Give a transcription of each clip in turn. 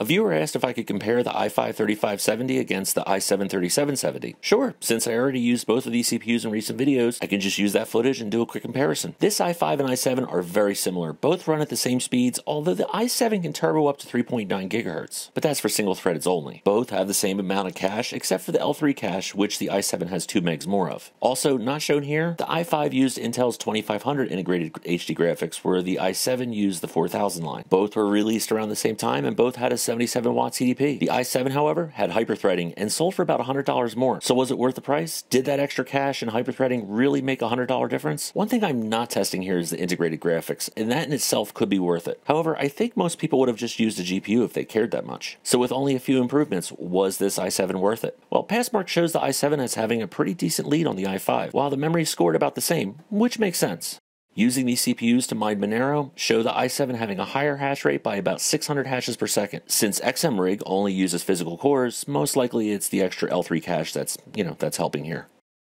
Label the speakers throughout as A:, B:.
A: A viewer asked if I could compare the i5 3570 against the i7 3770. Sure, since I already used both of these CPUs in recent videos, I can just use that footage and do a quick comparison. This i5 and i7 are very similar. Both run at the same speeds, although the i7 can turbo up to 3.9 GHz. But that's for single threads only. Both have the same amount of cache, except for the L3 cache, which the i7 has 2 megs more of. Also, not shown here, the i5 used Intel's 2500 integrated HD graphics, where the i7 used the 4000 line. Both were released around the same time, and both had a 77 watt TDP. The i7, however, had hyperthreading and sold for about $100 more. So was it worth the price? Did that extra cash and hyperthreading really make a $100 difference? One thing I'm not testing here is the integrated graphics, and that in itself could be worth it. However, I think most people would have just used a GPU if they cared that much. So with only a few improvements, was this i7 worth it? Well, Passmark shows the i7 as having a pretty decent lead on the i5, while the memory scored about the same, which makes sense. Using these CPUs to mine Monero show the i7 having a higher hash rate by about 600 hashes per second. Since XMRig only uses physical cores, most likely it's the extra L3 cache that's, you know, that's helping here.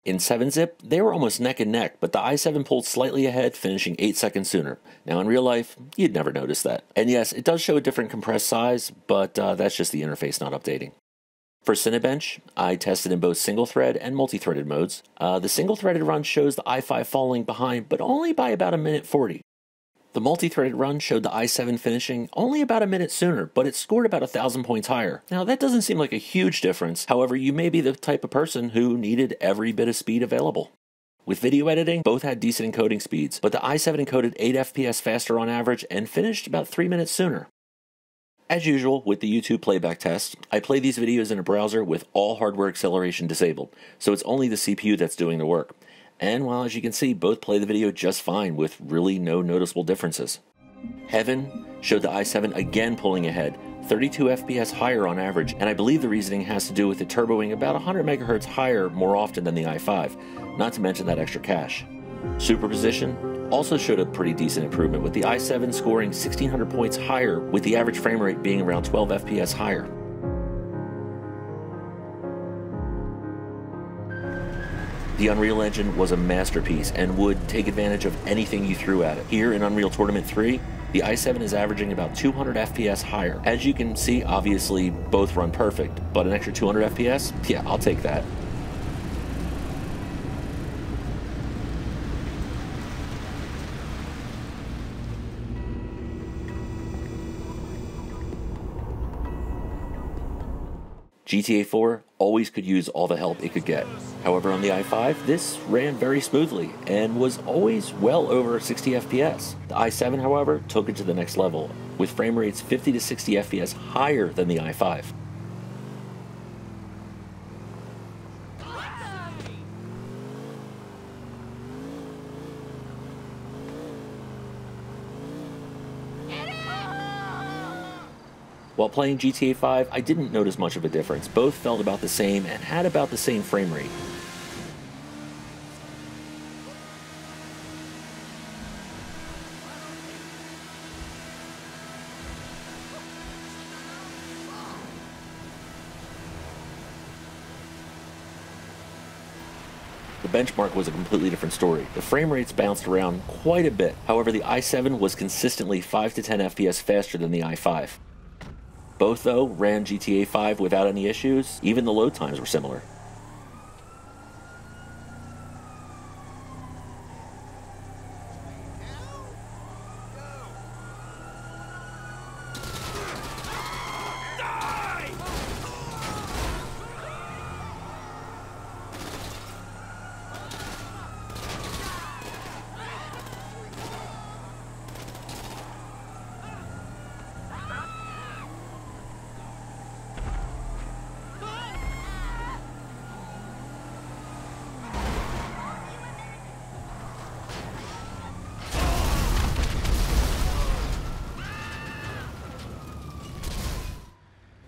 A: In 7-zip, they were almost neck and neck, but the i7 pulled slightly ahead, finishing 8 seconds sooner. Now, in real life, you'd never notice that. And yes, it does show a different compressed size, but uh, that's just the interface not updating. For Cinebench, I tested in both single thread and multi threaded modes. Uh, the single threaded run shows the i5 falling behind, but only by about a minute 40. The multi threaded run showed the i7 finishing only about a minute sooner, but it scored about a thousand points higher. Now, that doesn't seem like a huge difference. However, you may be the type of person who needed every bit of speed available. With video editing, both had decent encoding speeds, but the i7 encoded 8 FPS faster on average and finished about 3 minutes sooner. As usual with the YouTube playback test, I play these videos in a browser with all hardware acceleration disabled, so it's only the CPU that's doing the work. And well, as you can see, both play the video just fine with really no noticeable differences. Heaven showed the i7 again pulling ahead, 32 FPS higher on average, and I believe the reasoning has to do with it turboing about 100 MHz higher more often than the i5, not to mention that extra cache. Superposition also showed a pretty decent improvement, with the i7 scoring 1600 points higher, with the average frame rate being around 12 FPS higher. The Unreal Engine was a masterpiece and would take advantage of anything you threw at it. Here in Unreal Tournament 3, the i7 is averaging about 200 FPS higher. As you can see, obviously both run perfect, but an extra 200 FPS? Yeah, I'll take that. GTA 4 always could use all the help it could get. However, on the i5, this ran very smoothly and was always well over 60 FPS. The i7, however, took it to the next level, with frame rates 50 to 60 FPS higher than the i5. While playing GTA 5, I didn't notice much of a difference. Both felt about the same and had about the same frame rate. The benchmark was a completely different story. The frame rates bounced around quite a bit. However, the i7 was consistently 5 to 10 FPS faster than the i5. Both, though, ran GTA 5 without any issues. Even the load times were similar.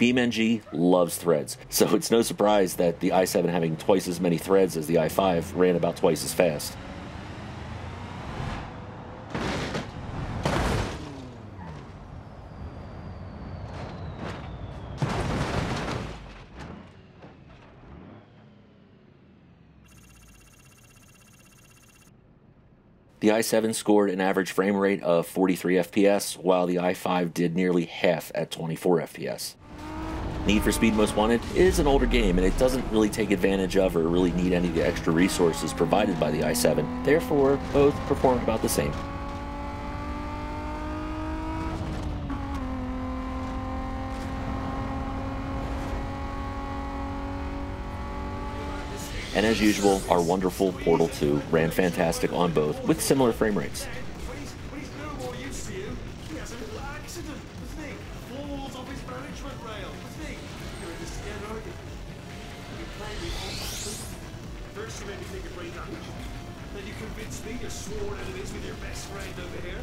A: BeamNG loves threads, so it's no surprise that the i7 having twice as many threads as the i5 ran about twice as fast. The i7 scored an average frame rate of 43 FPS, while the i5 did nearly half at 24 FPS. Need for Speed Most Wanted is an older game and it doesn't really take advantage of or really need any of the extra resources provided by the i7, therefore, both perform about the same. And as usual, our wonderful Portal 2 ran fantastic on both, with similar frame rates. You made me think of brain damage, then you convinced me you're sworn enemies with your best friend over here.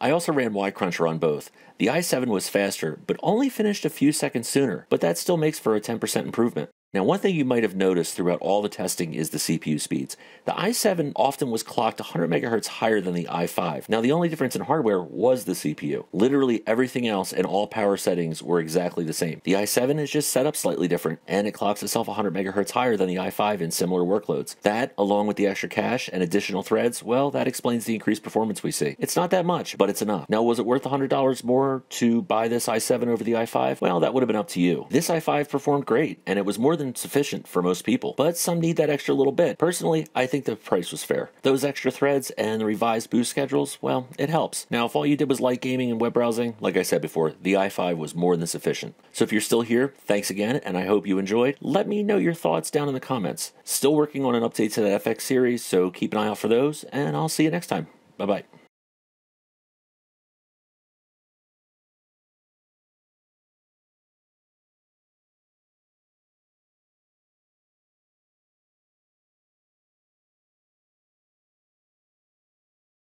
A: I also ran Y Cruncher on both. The i7 was faster, but only finished a few seconds sooner, but that still makes for a 10% improvement. Now, one thing you might have noticed throughout all the testing is the CPU speeds. The i7 often was clocked 100 megahertz higher than the i5. Now, the only difference in hardware was the CPU. Literally everything else and all power settings were exactly the same. The i7 is just set up slightly different, and it clocks itself 100 megahertz higher than the i5 in similar workloads. That, along with the extra cache and additional threads, well, that explains the increased performance we see. It's not that much, but it's enough. Now, was it worth $100 more to buy this i7 over the i5? Well, that would have been up to you. This i5 performed great, and it was more than than sufficient for most people, but some need that extra little bit. Personally, I think the price was fair. Those extra threads and the revised boost schedules, well, it helps. Now, if all you did was light gaming and web browsing, like I said before, the i5 was more than sufficient. So if you're still here, thanks again, and I hope you enjoyed. Let me know your thoughts down in the comments. Still working on an update to the FX series, so keep an eye out for those, and I'll see you next time. Bye bye.